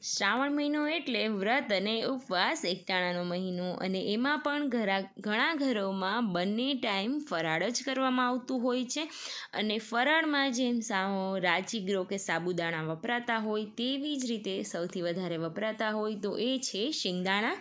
શ્રાવણ મહિનો એટલે વ્રત અને ઉપવાસ એકટાણાનો મહિનો અને એમાં પણ ઘરા, ઘણા ઘરોમાં બંને ટાઈમ ફરાળ જ કરવામાં આવતું હોય છે અને ફરાળમાં જેમ રાજીગરો કે સાબુદાણા વપરાતા હોય તેવી જ રીતે સૌથી વધારે વપરાતા હોય તો એ છે શિંગદાણા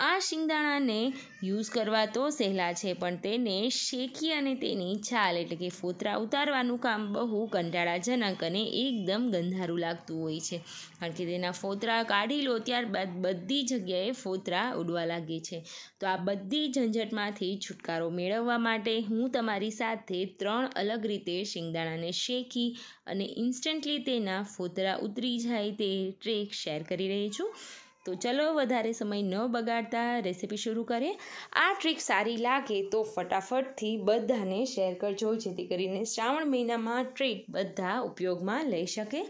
આ શિંગદાણાને યુઝ કરવા તો સહેલા છે, પણ તેને શેકી અને તેની છાલ એટલે કે ફોતરા ઉતારવાનું કામ બહુ કંટાળાજનક અને એકદમ ગંધારું લાગતું હોય છે. કારણ કે તેના ફોતરા કાઢી લો ત્યારબાદ બધી જગ્યાએ ફોતરા ઉડવા લાગે છે. તો આ બધી ઝંઝટમાંથી છુટકારો મેળવવા માટે હું તમારી સાથે ત્રણ અલગ રીતે શિંગદાણાને શેકી અને ઇન્સ્ટન્ટલી તેના ફોતરા ઉતરી જાય તે ટ્રેક શેર કરી રહી છું. તો ચલો વધારે સમય ન બગાડતા રેસીપી શરૂ કરીએ. આ ટ્રીક સારી લાગે તો ફટાફટથી બધાને શેર કરજો, જેથી કરીને શ્રાવણ મહિનામાં ટ્રીક બધા ઉપયોગમાં લઈ શકે.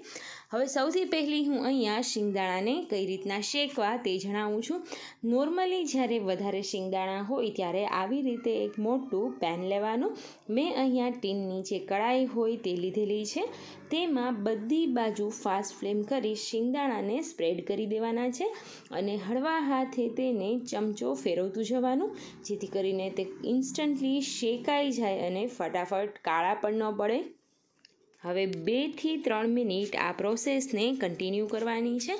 હવે સૌથી પહેલી હું અહીંયા શિંગદાણાને કઈ રીતના શેકવા તે જણાવું છું. નોર્મલી જ્યારે વધારે શિંગદાણા હોય ત્યારે આવી રીતે એક મોટું પેન લેવાનું. મેં અહીંયા ટીનની જે કડાઈ હોય તે લીધેલી છે. તેમાં બધી બાજુ ફાસ્ટ ફ્લેમ કરી શિંગદાણાને સ્પ્રેડ કરી દેવાના છે અને હળવા હાથે તેને ચમચો ફેરવતું જવાનું, જેથી કરીને તે ઇન્સ્ટન્ટલી શેકાઈ જાય અને ફટાફટ કાળા પણ ન પડે. હવે બેથી ત્રણ મિનિટ આ પ્રોસેસને કન્ટિન્યુ કરવાની છે.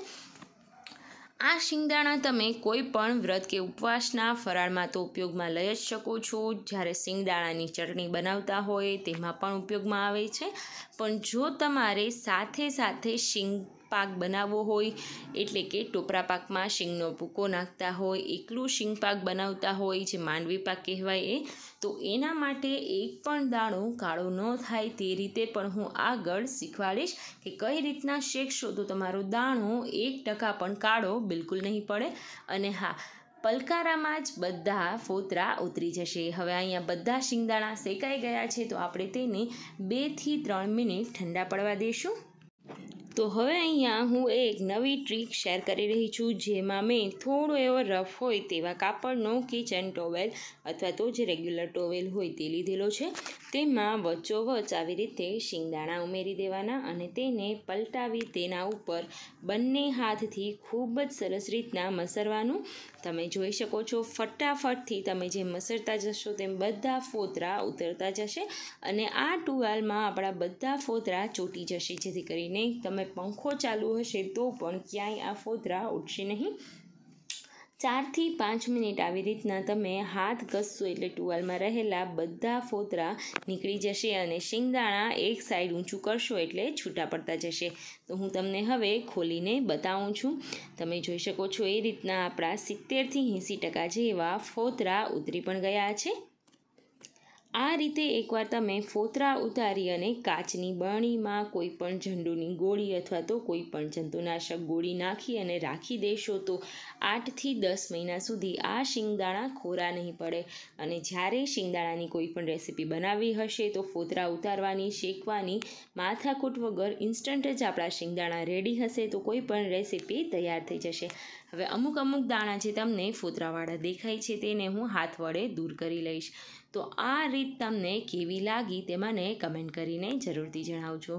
આ શિંગદાણા તમે કોઈ પણ વ્રત કે ઉપવાસના ફરાળમાં તો ઉપયોગમાં લઈ જ શકો છો. જ્યારે શિંગદાણાની ચટણી બનાવતા હોય તેમાં પણ ઉપયોગમાં આવે છે. પણ જો તમારે સાથે સાથે શિંગ પાક બનાવવો હોય, એટલે કે ટોપરા પાકમાં શીંગનો ભૂકો નાખતા હોય, એકલું શીંગ પાક બનાવતા હોય, જે માંડવી પાક કહેવાય એ, તો એના માટે એક પણ દાણો કાળો ન થાય તે રીતે પણ હું આગળ શીખવાડીશ કે કઈ રીતના શેકશો. તો તમારો દાણો એક ટકા પણ કાળો બિલકુલ નહીં પડે અને હા, પલકારામાં જ બધા ફોતરા ઉતરી જશે. હવે અહીંયા બધા શિંગદાણા શેકાઈ ગયા છે, તો આપણે તેને બેથી ત્રણ મિનિટ ઠંડા પડવા દઈશું તો હવે અહીંયા હું એક નવી ટ્રીક શેર કરી રહી છું, જેમાં મેં થોડો એવો રફ હોય તેવા કાપડનો કિચન ટોવેલ અથવા તો જે રેગ્યુલર ટોવેલ હોય તે લીધેલો છે. તેમાં વચ્ચોવચ આવી રીતે શિંગદાણા ઉમેરી દેવાના અને તેને પલટાવી તેના ઉપર બંને હાથથી ખૂબ જ સરસ રીતના મસરવાનું. તમે જોઈ શકો છો, ફટાફટથી તમે જે મસરતા જશો તેમ બધા ફોતરા ઉતરતા જશે અને આ ટુવાલમાં આપણા બધા ફોતરા ચોટી જશે, જેથી કરીને તમે પંખો ચાલુ હશે તો પણ ક્યાંય આ ફોતરા ઉઠશે નહીં. ચારથી પાંચ મિનિટ આવી રીતના તમે હાથ ઘસશો એટલે ટુવાલમાં રહેલા બધા ફોતરા નીકળી જશે અને શિંગદાણા એક સાઈડ ઊંચું કરશો એટલે છૂટા પડતા જશે. તો હું તમને હવે ખોલીને બતાવું છું. તમે જોઈ શકો છો એ રીતના આપણા સિત્તેરથી એંસી ટકા જેવા ફોતરા ઉતરી પણ ગયા છે. આ રીતે એકવાર તમે ફોતરા ઉતારી અને કાચની બરણીમાં કોઈ પણ ઝંડુની ગોળી અથવા તો કોઈ પણ જંતુનાશક ગોળી નાખી અને રાખી દેશો તો આઠથી દસ મહિના સુધી આ શિંગદાણા ખોરા નહીં પડે. અને જ્યારે શિંગદાણાની કોઈ પણ રેસીપી બનાવવી હશે તો ફોતરા ઉતારવાની, શેકવાની, માથાકૂટ વગર ઇન્સ્ટન્ટ જ આપણા શિંગદાણા રેડી હશે તો કોઈ પણ રેસીપી તૈયાર થઈ જશે. હવે અમુક અમુક દાણા જે તમને ફોતરાવાળા દેખાય છે તેને હું હાથ વડે દૂર કરી લઈશ. તો આ રીત તમને કેવી લાગી તે મને કમેન્ટ કરીને જરૂરથી જણાવજો.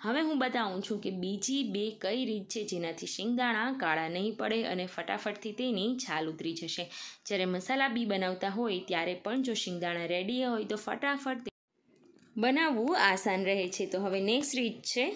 હવે હું બતાવું છું કે બીજી બે કઈ રીત છે જેનાથી શિંગદાણા કાળા નહીં પડે અને ફટાફટથી તેની છાલ ઉતરી જશે. જ્યારે મસાલા બી બનાવતા હોય ત્યારે પણ જો શિંગદાણા રેડી હોય તો ફટાફટ બનાવવું આસાન રહે છે. તો હવે નેક્સ્ટ રીત છે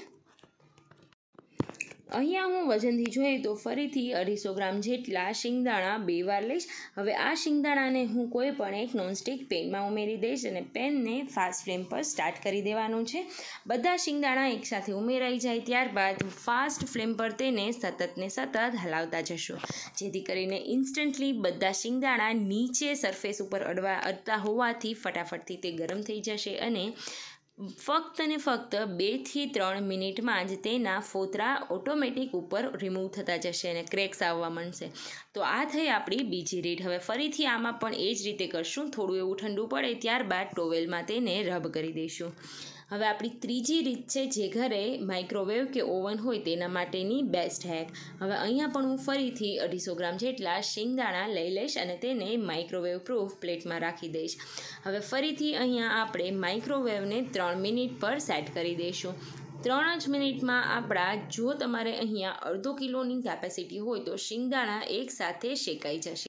અહીંયા હું વજનથી જોઈએ તો ફરીથી અઢીસો ગ્રામ જેટલા શિંગદાણા બે વાર લઈશ. હવે આ શિંગદાણાને હું કોઈ પણ એક નોનસ્ટિક પેનમાં ઉમેરી દઈશ અને પેનને ફાસ્ટ ફ્લેમ પર સ્ટાર્ટ કરી દેવાનું છે. બધા શિંગદાણા એકસાથે ઉમેરાઈ જાય ત્યારબાદ ફાસ્ટ ફ્લેમ પર તેને સતત ને સતત હલાવતા જશો. જેથી કરીને ઇન્સ્ટન્ટલી બધા શિંગદાણા નીચે સરફેસ ઉપર અડવા અડતા હોવાથી ફટાફટથી તે ગરમ થઈ જશે અને ફક્ત ને ફક્ત બેથી ત્રણ મિનિટમાં જ તેના ફોતરા ઓટોમેટિક ઉપર રિમૂવ થતા જશે અને ક્રેક્સ આવવા માંડશે. તો આ થઈ આપણી બીજી રીત હવે ફરીથી આમાં પણ એ જ રીતે કરશું. થોડું એવું ઠંડુ પડે ત્યારબાદ ટોવેલમાં તેને રબ કરી દઈશું. હવે આપણી ત્રીજી રીત છે જે ઘરે માઇક્રોવેવ કે ઓવન હોય તેના માટેની બેસ્ટ હેક હવે અહીંયા પણ હું ફરીથી અઢીસો ગ્રામ જેટલા શિંગદાણા લઈ લઈશ અને તેને માઇક્રોવેવ પ્રૂફ પ્લેટમાં રાખી દઈશ. હવે ફરીથી અહીંયા આપણે માઇક્રોવેવને ત્રણ મિનિટ પર સેટ કરી દઈશું. ત્રણ જ મિનિટમાં આપણા જો તમારે અહીંયા અડધો કિલોની કેપેસિટી હોય તો શિંગદાણા એકસાથે શેકાઈ જશે.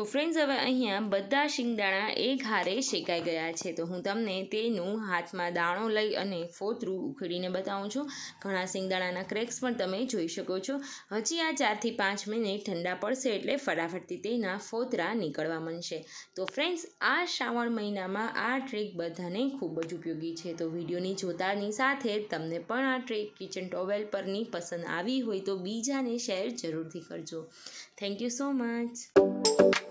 તો ફ્રેન્ડ્સ હવે અહીંયા બધા શિંગદાણા એક હારે શેકાઈ ગયા છે. તો હું તમને તેનું હાથમાં દાણો લઈ અને ફોતરું ઉખડીને બતાવું છું. ઘણા શિંગદાણાના ક્રેક્સ પણ તમે જોઈ શકો છો. હજી આ ચારથી પાંચ મિનિટ ઠંડા પડશે એટલે ફટાફટથી તેના ફોતરા નીકળવા માંડશે. તો ફ્રેન્ડ્સ આ શ્રાવણ મહિનામાં આ ટ્રીક બધાને ખૂબ જ ઉપયોગી છે. તો વિડીયોની જોતાની સાથે તમને પણ આ ટ્રીક કિચન ટોવેલ પરની પસંદ આવી હોય તો બીજાને શેર જરૂરથી કરજો. Thank you so much